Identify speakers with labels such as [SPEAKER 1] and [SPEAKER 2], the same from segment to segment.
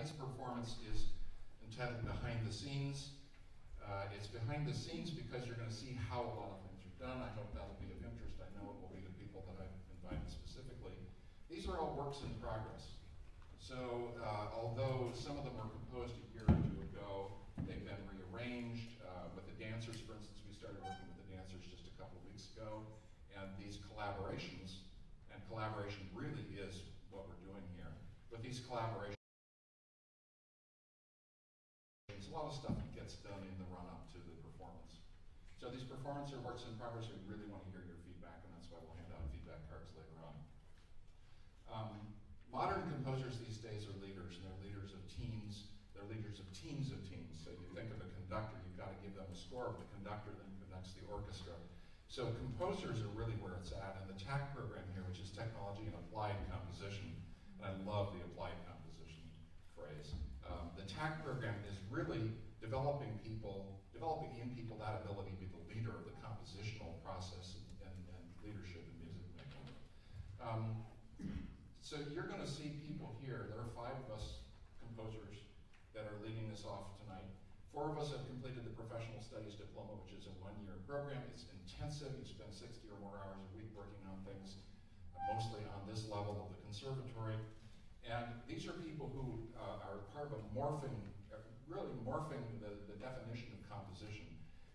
[SPEAKER 1] tonight's performance is entitled Behind the Scenes. Uh, it's behind the scenes because you're going to see how a lot of things are done. I hope that'll be of interest. I know it will be to people that I've invited specifically. These are all works in progress. So uh, although some of them were composed a year or two ago, they've been rearranged. Uh, with the dancers, for instance, we started working with the dancers just a couple of weeks ago. And these collaborations, and collaboration really is what we're doing here. With these collaborations, a lot of stuff that gets done in the run-up to the performance. So these performance or works in progress, we really want to hear your feedback, and that's why we'll hand out feedback cards later on. Um, modern composers these days are leaders, and they're leaders of teams. They're leaders of teams of teams. So you think of a conductor, you've got to give them a score, but the conductor then conducts the orchestra. So composers are really where it's at, and the TAC program here, which is Technology and Applied Composition, and I love the applied composition phrase. Um, the TAC program is really developing people, developing in people that ability to be the leader of the compositional process and, and, and leadership in music making. Um, so you're going to see people here. There are five of us composers that are leading this off tonight. Four of us have completed the Professional Studies Diploma, which is a one-year program. It's intensive. You spend 60 or more hours a week working on things, mostly on this level of the conservatory. And these are people who uh, are part of a morphing, uh, really morphing the, the definition of composition.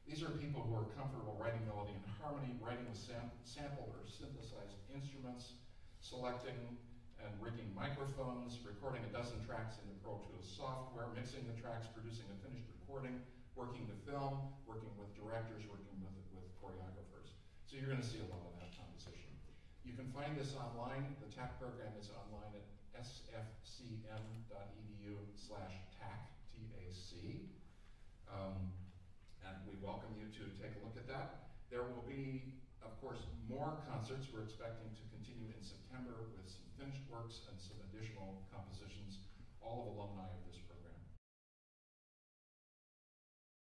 [SPEAKER 1] These are people who are comfortable writing melody and harmony, writing with sam sampled or synthesized instruments, selecting and rigging microphones, recording a dozen tracks into Pro Tools software, mixing the tracks, producing a finished recording, working the film, working with directors, working with, with choreographers. So you're going to see a lot of that composition. You can find this online. The TAC program is online at sfcm.edu slash TAC, T-A-C. Um, and we welcome to take a look at that. There will be, of course, more concerts. We're expecting to continue in September with some finished works and some additional compositions, all of alumni of.